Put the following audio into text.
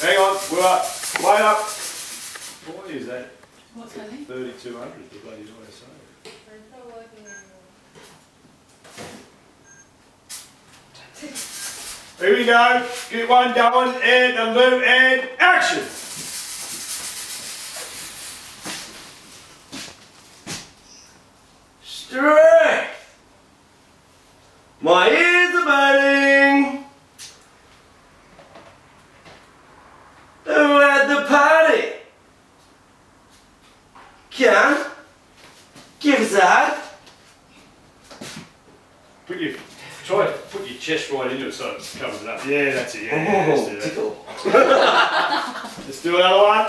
Hang on, we're up. Wait up. What is that? What's that 3200, the bloody ISO. It's not working anymore. Here we go. Get one going, and a loop, and action. Strength! My ears are burning! The party? Can? Give hug. Put your, try to put your chest right into it so it covers it up. Yeah, that's it. Yeah, let's do that. tickle. Let's do another one.